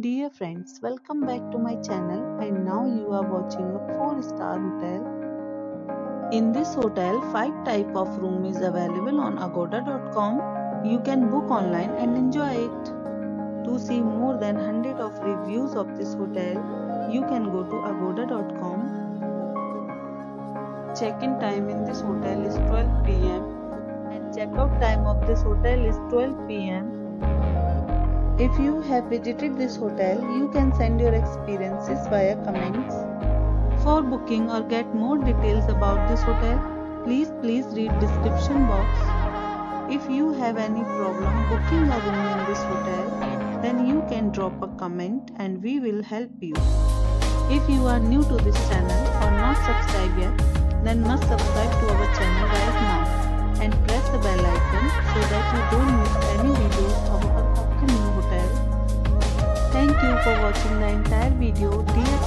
Dear friends, welcome back to my channel and now you are watching a 4 star hotel. In this hotel, 5 type of room is available on agoda.com. You can book online and enjoy it. To see more than 100 of reviews of this hotel, you can go to agoda.com. Check-in time in this hotel is 12 pm and check-out time of this hotel is 12 pm. If you have visited this hotel, you can send your experiences via comments. For booking or get more details about this hotel, please please read description box. If you have any problem booking a room in this hotel, then you can drop a comment and we will help you. If you are new to this channel or not subscribed yet, then must subscribe to our channel right now and press the bell icon so that you don't Thank you for watching the entire video. Dear